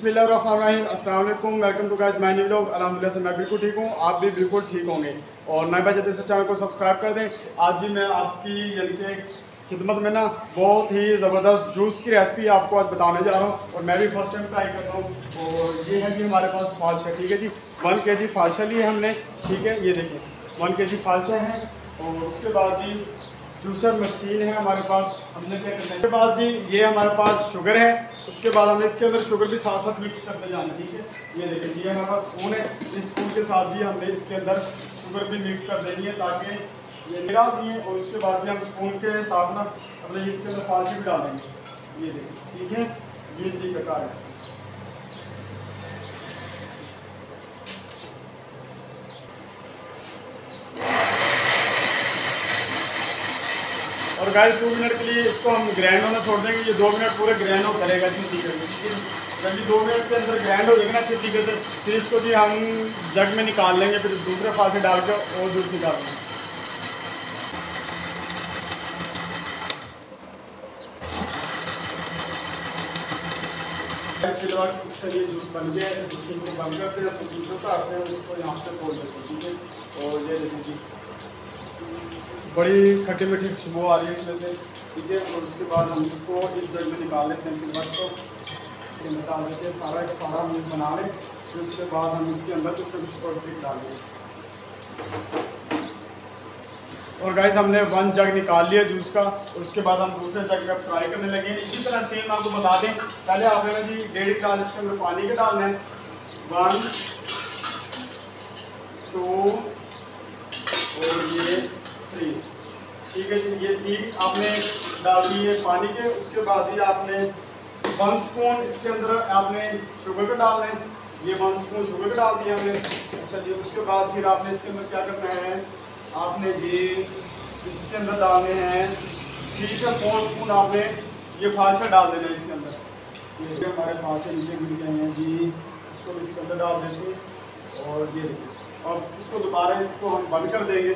अस्सलाम वालेकुम to guys my new vlog. अल्हम्दुलिल्लाह से मैं बिल्कुल ठीक हूँ, आप भी बिल्कुल ठीक होंगे। और नए बजे से चैनल को सब्सक्राइब कर दें। आज जी मैं आपकी, यानी कि खिदमत में ना बहुत ही ज़बरदस्त जूस की रेसिपी आपको आज बताने जा रहा हूँ। और मैं भी फ़र्स्ट टाइम ट्राई कर रहा हूँ। और ये है जी हमारे पास फालशा ठीक है जी? वन के जी फालशा लिए हमने, ठीक है? ये देखिए, वन के जी फालशा है। और उसके बाद जी जूसर मशीन है हमारे पास। हमने क्या करना है? बाद जी, ये हमारे पास शुगर है। उसके बाद हमने इसके अंदर शुगर भी साथ साथ मिक्स करते जाना ठीक है? ये देखिए, ये हमारे पास स्पून है। इस स्पून के साथ भी हमने इसके अंदर शुगर भी मिक्स कर देनी है ताकि ये मिला दिए और उसके बाद भी हम स्पून के साथ ना अपने इसके अंदर फालसी भी डाल देंगे ये देखिए, ठीक है? ये तरीका है। और गाइस दो मिनट के लिए इसको हम ग्रैंड होना छोड़ देंगे। ये दो मिनट पूरे ग्रैंड हो करेगा अच्छी तरीके से जब ये दो मिनट के अंदर ग्रैंड हो जाएगा ना अच्छी तरीके से फिर इसको जी हम जग में निकाल लेंगे, फिर दूसरे फाल से डाल के और जूस निकाल लेंगे। इसके इसका ये जूस बन गया है मशीन को बंद करते हैं फिर जूस उतारते हैं, उसको यहाँ से खोल देते हैं, ठीक है? और ये देखिए बड़ी खट्टी मीठी खुशबू आ रही है इसमें से। ठीक है, और उसके बाद हम इसको इस जग में निकाल लेते हैं, फिर बस को निकाल देते हैं, सारा का सारा हम बना लें, फिर उसके बाद हम इसके अंदर कुछ कुछ प्रोटीन डालेंगे और गाइस हमने वन जग निकाल लिया जूस का, और उसके बाद हम दूसरे जग का फ्राई करने लगे इसी तरह सेम आपको बता दें, पहले आपने जी, डेढ़ गिलास इसके अंदर पानी के डालना है। वन टू और ये थ्री ठीक है जी आपने डाल दी है पानी के, उसके बाद ही आपने वन स्पून इसके अंदर आपने शुगर का डालना है। ये वन स्पून शुगर का डाल दिया हमने। अच्छा जी, उसके बाद फिर आपने इसके अंदर क्या करना है? आपने जी इसके अंदर डालने हैं थ्री से फोर स्पून आपने ये फालसा डाल देना है इसके अंदर। ये हमारे फालसे नीचे मिल गए हैं जी। इसको इसके अंदर डाल देते और ये अब इसको दोबारा इसको हम बंद कर देंगे।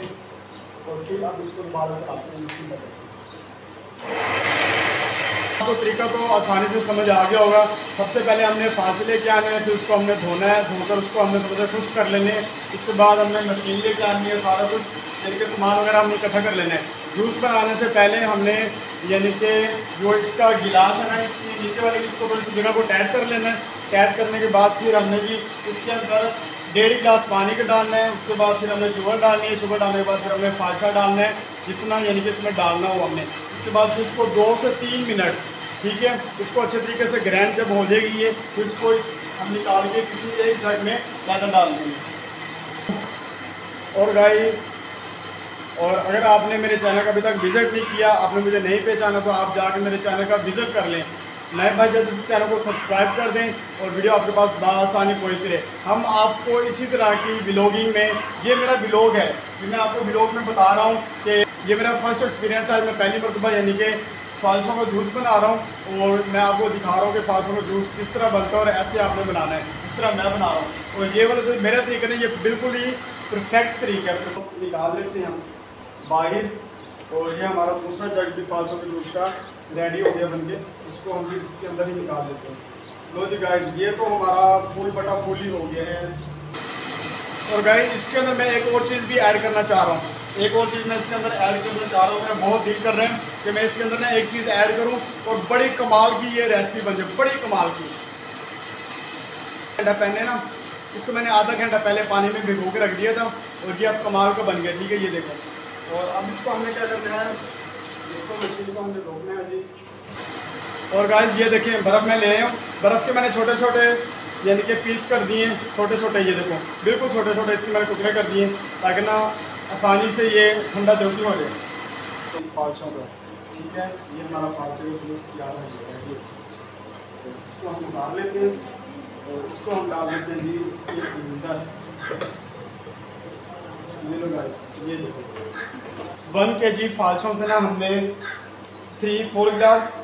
और फिर अब इसको दोबारा चलाते हैं इसी तरह आपको तरीका तो आसानी से समझ आ गया होगा। सबसे पहले हमने फांसी लेके आना है, फिर उसको हमने धोना है, धोकर उसको हमने थोड़ा सा खुश कर लेने उसके बाद हमने मशीन लेके आनी है, सारा कुछ जिनके सामान वगैरह हमने इकट्ठा कर लेना है। जूस बनाने से पहले हमने, यानी कि जो इसका गिलास है ना, इसकी नीचे वाले इसको थोड़ी सी जगह को टैट कर लेना है। टैट करने के बाद फिर हमने जी इसके अंदर डेढ़ गिलास पानी का डालना है, उसके बाद फिर हमने शुगर डालनी है, शुगर डालने के बाद फिर हमने फाशा डालना है, जितना यानी कि इसमें डालना हो हमने। उसके बाद फिर इसको दो से तीन मिनट, ठीक है, इसको अच्छे तरीके से ग्रैंड जब हो जाएगी ये, फिर इसको इस हम निकाल के किसी एक जग में ज़्यादा डाल देंगे। और गाई और अगर आपने मेरे चैनल का अभी तक विज़िट नहीं किया, आपने मुझे नहीं पहचाना तो आप जाकर मेरे चैनल का विज़िट कर लें। नए भाई, जल्द इस चैनल को सब्सक्राइब कर दें और वीडियो आपके पास बसानी पहुँचती रहे। हम आपको इसी तरह की ब्लॉगिंग में, ये मेरा ब्लॉग है कि मैं आपको ब्लॉग में बता रहा हूँ कि ये मेरा फ़र्स्ट एक्सपीरियंस है। मैं पहली मरतबा यानी कि फालसों का जूस बना रहा हूँ और मैं आपको दिखा रहा हूँ कि फालसों का जूस किस तरह बनता है और ऐसे आपने बनाना है इस तरह मैं बना रहा हूँ। और ये वाला जो मेरा तरीका नहीं, ये बिल्कुल ही परफेक्ट तरीका है। तो निकाल लेते हैं हम बाहर और ये हमारा दूसरा जग भी फालसों के जूस का। रेडी हो गया बन के इसको हम भी इसके अंदर ही निकाल देते हैं। लो जी गाइस ये तो हमारा फुल बटा फुल ही हो गया है। और गाइस इसके अंदर मैं एक और चीज़ भी ऐड करना चाह रहा हूँ। एक और चीज़ मैं इसके अंदर ऐड करना चाह रहा हूँ मैं बहुत दिल कर रहे हैं कि मैं इसके अंदर ना एक चीज़ ऐड करूँ और बड़ी कमाल की ये रेसिपी बन जाए, बड़ी कमाल की। घंटा पहने ना, इसको मैंने आधा घंटा पहले पानी में भिगो के रख दिया था और ये अब कमाल का बन गया, ठीक है, ये देखो। और अब इसको हमने क्या करना है और गाइस ये देखें बर्फ़ में ले आया हूँ। बर्फ़ के मैंने छोटे छोटे यानी कि पीस कर दिए। छोटे छोटे ये देखो। बिल्कुल छोटे छोटे इसके मैंने टुकड़े कर दिए, ताकि ना आसानी से ये ठंडा जल्दी हो जाए। फालसों का। ठीक है? ये हमारा फालसे का जूस तैयार हो गया है। इसको हम उतार लेते हैं। और इसको हम डाल देते हैं जी, इसके अंदर। ये लो गाइस ये देखो। वन के जी फालसों से ना हमने थ्री फोर गिलास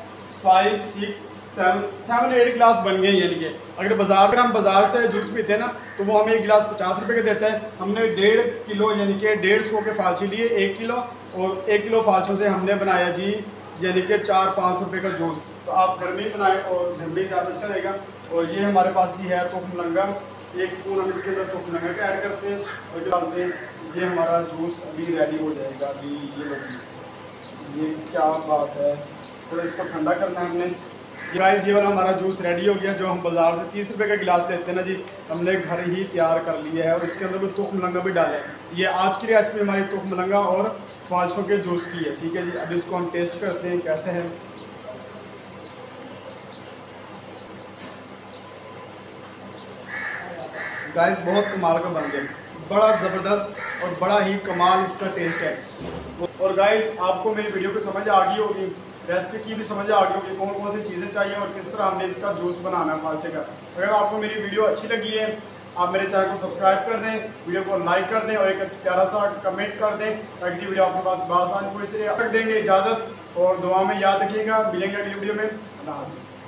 five six seven seven eight गिलास बन गए यानी कि अगर बाज़ार अगर हम बाज़ार से जूस पीते हैं ना तो वो हमें एक गिलास पचास रुपये का देता है। हमने डेढ़ किलो यानी कि डेढ़ सौ के फालसी लिए, एक किलो, और एक किलो फालसों से हमने बनाया जी, यानी कि चार, पाँच सौ रुपये का जूस तो आप घर में ही बनाएँ और घर में ज़्यादा अच्छा रहेगा। और ये हमारे पास ये है तुख मलंगा एक स्पून हम इसके अंदर तुख मलंगा का ऐड करते हैं और डालते हैं ये हमारा जूस अभी रेडी हो जाएगा, अभी ये ये क्या बात है? थोड़ा इसको ठंडा करना हमने। गाइस ये वाला हमारा जूस रेडी हो गया, जो हम बाज़ार से तीस रुपये का गिलास लेते हैं ना जी, हमने घर ही तैयार कर लिया है और इसके अंदर भी तुख मलंगा भी डाला। ये आज की रेसिपी हमारी तुख मलंगा और फालसों के जूस की है, ठीक है जी? अभी इसको हम टेस्ट करते हैं कैसे है। गाइस बहुत कमाल का बन गया। बड़ा ज़बरदस्त और बड़ा ही कमाल इसका टेस्ट है। और गाइस आपको मेरी वीडियो को समझ आ गई होगी रेसिपी की भी समझ आ गई होगी कौन कौन सी चीज़ें चाहिए और किस तरह हमने इसका जूस बनाना है फालचे का। अगर आपको मेरी वीडियो अच्छी लगी है, आप मेरे चैनल को सब्सक्राइब कर दें वीडियो को लाइक कर दें और एक प्यारा सा कमेंट कर दें, ताकि वीडियो आपके पास बासानी को इस रख देंगे इजाज़त और दुआ में याद रखिएगा। मिलेंगे अगली वीडियो में। अल्लाह हाफिज़।